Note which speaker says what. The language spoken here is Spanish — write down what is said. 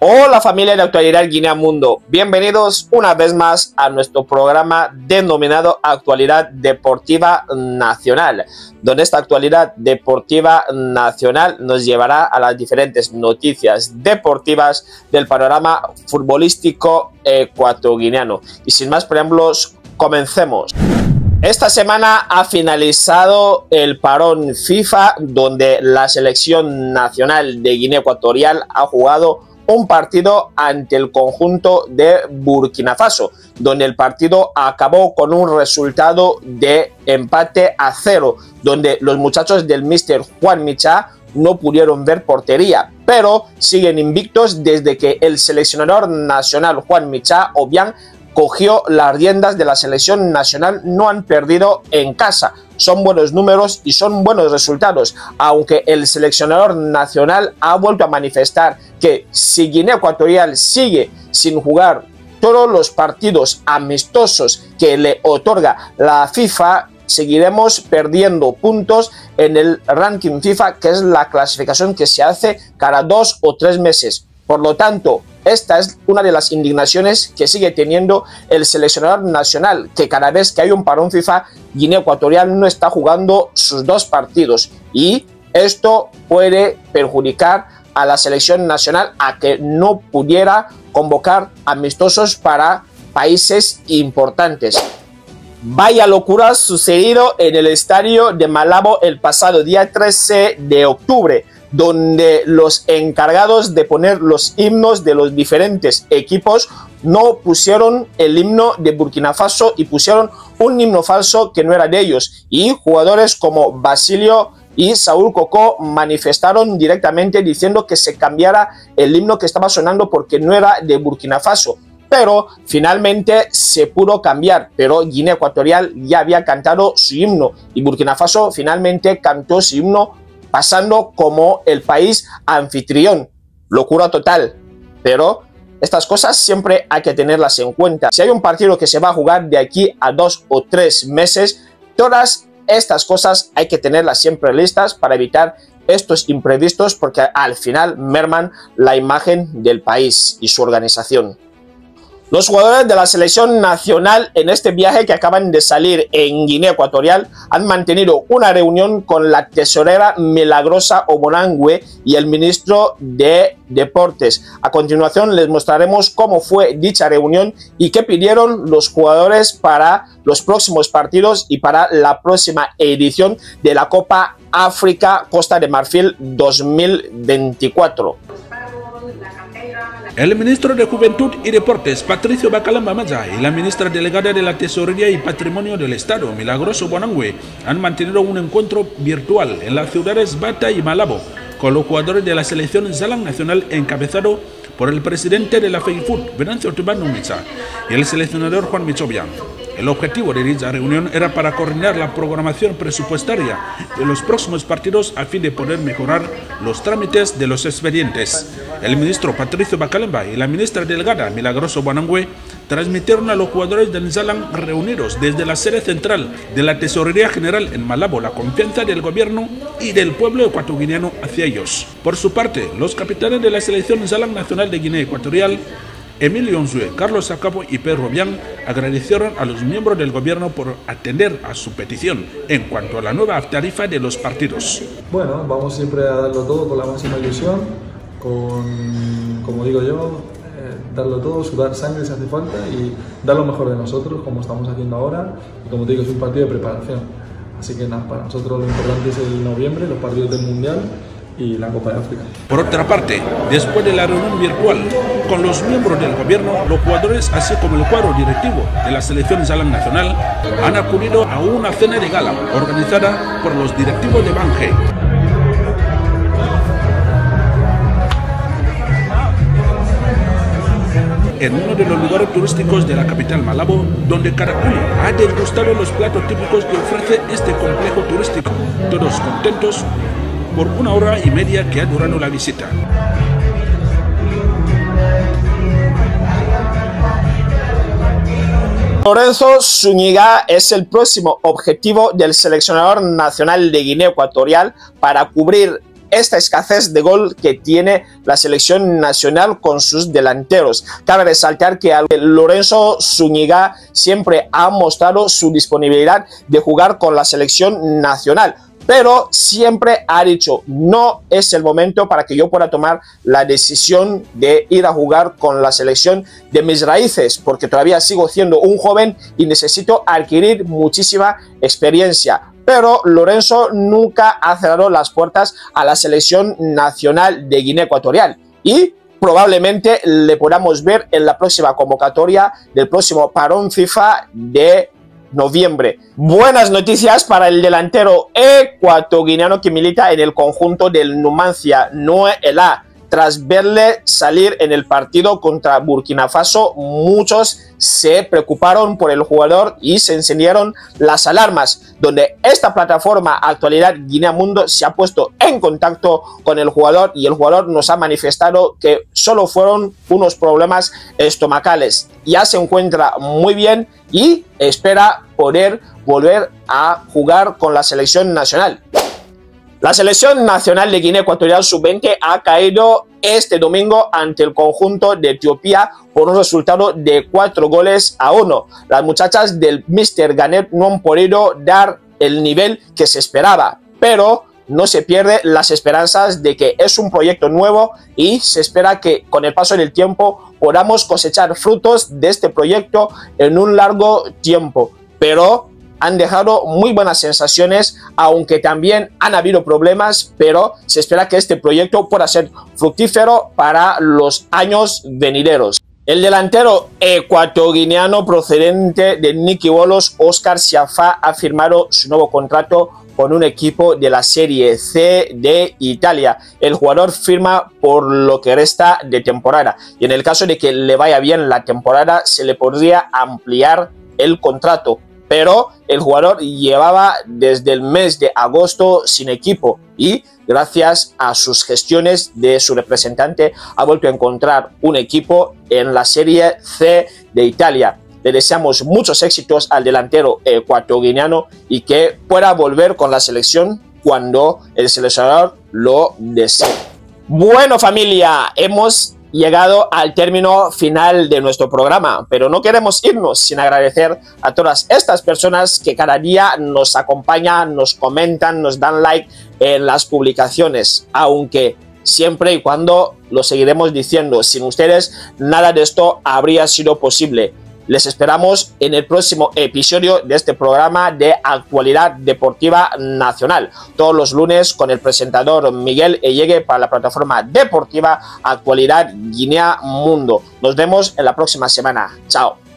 Speaker 1: Hola familia de Actualidad Guinea Mundo, bienvenidos una vez más a nuestro programa denominado Actualidad Deportiva Nacional, donde esta actualidad deportiva nacional nos llevará a las diferentes noticias deportivas del panorama futbolístico ecuatoguineano. Y sin más preámbulos, comencemos. Esta semana ha finalizado el parón FIFA, donde la selección nacional de Guinea Ecuatorial ha jugado un partido ante el conjunto de Burkina Faso, donde el partido acabó con un resultado de empate a cero, donde los muchachos del Mister Juan Micha no pudieron ver portería, pero siguen invictos desde que el seleccionador nacional Juan Micha Obiang cogió las riendas de la selección nacional, no han perdido en casa. Son buenos números y son buenos resultados, aunque el seleccionador nacional ha vuelto a manifestar que si Guinea Ecuatorial sigue sin jugar todos los partidos amistosos que le otorga la FIFA, seguiremos perdiendo puntos en el ranking FIFA, que es la clasificación que se hace cada dos o tres meses. Por lo tanto, esta es una de las indignaciones que sigue teniendo el seleccionador nacional, que cada vez que hay un parón FIFA, Guinea Ecuatorial no está jugando sus dos partidos y esto puede perjudicar a la selección nacional a que no pudiera convocar amistosos para países importantes. Vaya locura sucedido en el estadio de Malabo el pasado día 13 de octubre donde los encargados de poner los himnos de los diferentes equipos no pusieron el himno de Burkina Faso y pusieron un himno falso que no era de ellos. Y jugadores como Basilio y Saúl Cocó manifestaron directamente diciendo que se cambiara el himno que estaba sonando porque no era de Burkina Faso. Pero finalmente se pudo cambiar, pero Guinea Ecuatorial ya había cantado su himno y Burkina Faso finalmente cantó su himno pasando como el país anfitrión. Locura total. Pero estas cosas siempre hay que tenerlas en cuenta. Si hay un partido que se va a jugar de aquí a dos o tres meses, todas estas cosas hay que tenerlas siempre listas para evitar estos imprevistos porque al final merman la imagen del país y su organización. Los jugadores de la selección nacional en este viaje que acaban de salir en Guinea Ecuatorial han mantenido una reunión con la tesorera Milagrosa Omonangüe y el ministro de Deportes. A continuación les mostraremos cómo fue dicha reunión y qué pidieron los jugadores para los próximos partidos y para la próxima edición de la Copa África Costa de Marfil 2024.
Speaker 2: El ministro de Juventud y Deportes, Patricio Bacalamba Maza, y la ministra delegada de la Tesorería y Patrimonio del Estado, Milagroso Bonangüe, han mantenido un encuentro virtual en las ciudades Bata y Malabo con los jugadores de la selección Zalang Nacional encabezado por el presidente de la FEIFUT, Venancio Tubano Miza, y el seleccionador Juan Michobian. El objetivo de dicha reunión era para coordinar la programación presupuestaria de los próximos partidos a fin de poder mejorar los trámites de los expedientes. El ministro Patricio Bacalemba y la ministra delegada Milagroso Bonangüe transmitieron a los jugadores del Zalan reunidos desde la sede central de la Tesorería General en Malabo la confianza del gobierno y del pueblo ecuatoguineano hacia ellos. Por su parte, los capitanes de la selección Zalan Nacional de Guinea Ecuatorial Emilio Onzue, Carlos Acabo y Pedro Bian agradecieron a los miembros del gobierno por atender a su petición en cuanto a la nueva tarifa de los partidos.
Speaker 3: Bueno, vamos siempre a darlo todo con la máxima ilusión, con, como digo yo, eh, darlo todo, sudar sangre si hace falta y dar lo mejor de nosotros, como estamos haciendo ahora. Y como digo, es un partido de preparación. Así que nada, para nosotros lo importante es el noviembre, los partidos del Mundial y la Copa de África.
Speaker 2: Por otra parte, después de la reunión virtual con los miembros del gobierno, los jugadores, así como el cuadro directivo de la selección Zalan Nacional, han acudido a una cena de gala organizada por los directivos de Bange. en uno de los lugares turísticos de la capital Malabo, donde uno ha degustado los platos típicos que ofrece este complejo turístico. Todos contentos por una hora y media que ha durado la visita.
Speaker 1: Lorenzo Zúñiga es el próximo objetivo del seleccionador nacional de Guinea Ecuatorial para cubrir esta escasez de gol que tiene la selección nacional con sus delanteros. Cabe resaltar que Lorenzo Zúñiga siempre ha mostrado su disponibilidad de jugar con la selección nacional pero siempre ha dicho, no es el momento para que yo pueda tomar la decisión de ir a jugar con la selección de mis raíces, porque todavía sigo siendo un joven y necesito adquirir muchísima experiencia. Pero Lorenzo nunca ha cerrado las puertas a la selección nacional de Guinea Ecuatorial y probablemente le podamos ver en la próxima convocatoria del próximo parón FIFA de noviembre. Buenas noticias para el delantero ecuatoguineano que milita en el conjunto del Numancia, Noé Elá. Tras verle salir en el partido contra Burkina Faso, muchos se preocuparon por el jugador y se encendieron las alarmas, donde esta plataforma Actualidad Guinea Mundo se ha puesto en contacto con el jugador y el jugador nos ha manifestado que solo fueron unos problemas estomacales. Ya se encuentra muy bien y espera poder volver a jugar con la selección nacional. La selección nacional de Guinea Ecuatorial sub-20 ha caído este domingo ante el conjunto de Etiopía por un resultado de cuatro goles a uno. Las muchachas del Mr. Ganet no han podido dar el nivel que se esperaba, pero no se pierde las esperanzas de que es un proyecto nuevo y se espera que con el paso del tiempo podamos cosechar frutos de este proyecto en un largo tiempo. Pero han dejado muy buenas sensaciones, aunque también han habido problemas, pero se espera que este proyecto pueda ser fructífero para los años venideros. El delantero ecuatoguineano procedente de Nicky Bolos, Oscar Siafa, ha firmado su nuevo contrato con un equipo de la Serie C de Italia. El jugador firma por lo que resta de temporada y en el caso de que le vaya bien la temporada se le podría ampliar el contrato pero el jugador llevaba desde el mes de agosto sin equipo y gracias a sus gestiones de su representante ha vuelto a encontrar un equipo en la Serie C de Italia. Le deseamos muchos éxitos al delantero ecuatoriano y que pueda volver con la selección cuando el seleccionador lo desee. Bueno familia, hemos llegado al término final de nuestro programa, pero no queremos irnos sin agradecer a todas estas personas que cada día nos acompañan, nos comentan, nos dan like en las publicaciones, aunque siempre y cuando lo seguiremos diciendo, sin ustedes nada de esto habría sido posible. Les esperamos en el próximo episodio de este programa de actualidad deportiva nacional. Todos los lunes con el presentador Miguel Ellegue para la plataforma deportiva Actualidad Guinea Mundo. Nos vemos en la próxima semana. Chao.